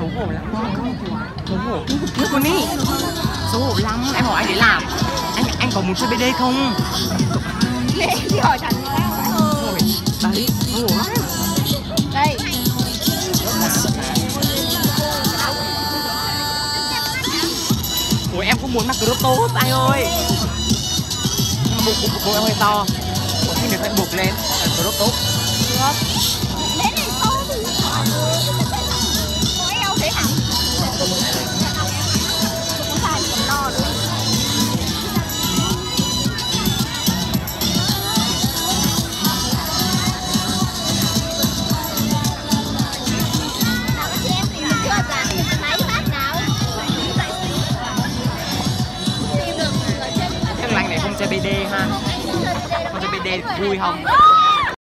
Ủa, nước con đi Xấu hổ lắm, em hỏi anh để làm? Anh anh có muốn chơi BD không? Nè, đi hỏi thằng đấy, xấu hổ lắm. Đây. Ủa em cũng muốn mặc crop top anh ơi. Bụng bụng bụng em hơi to. Ủa xin được em buộc lên. Crop top. Lấy này không chơi BD ha Không chơi BD vui không?